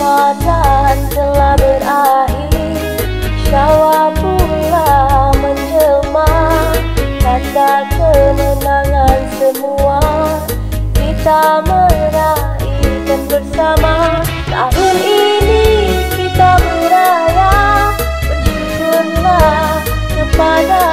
Ramadan telah berakhir Syawal pula menjelma. Tanda kemenangan semua Kita meraihkan bersama. Tahun ini kita beraya Bersyukurlah kepada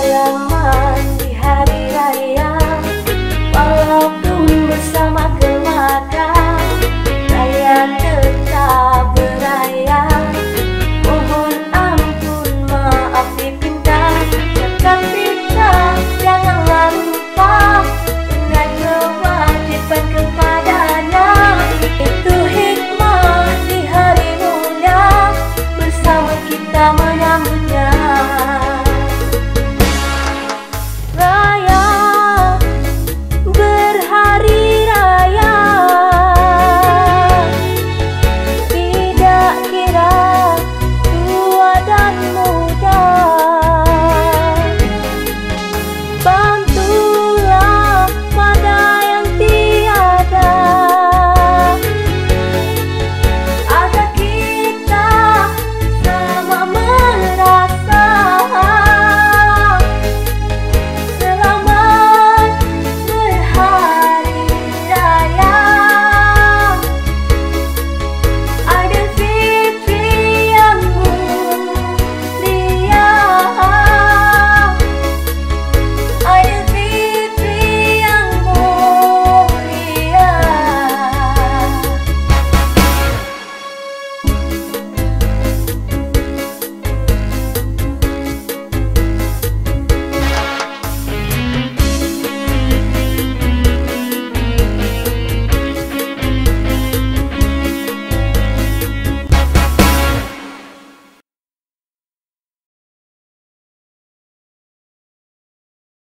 praia.